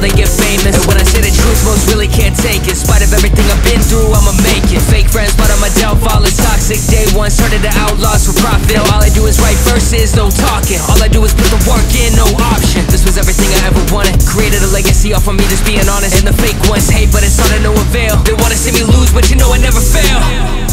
they get famous. And when I say the truth, most really can't take it. In spite of everything I've been through, I'ma make it. Fake friends, but on my downfall is toxic. Day one, started the outlaws for profit. All I do is write verses, no talking. All I do is put the work in, no option. This was everything I ever wanted. Created a legacy off of me just being honest. And the fake ones hate, but it's all to no avail They wanna see me lose, but you know I never fail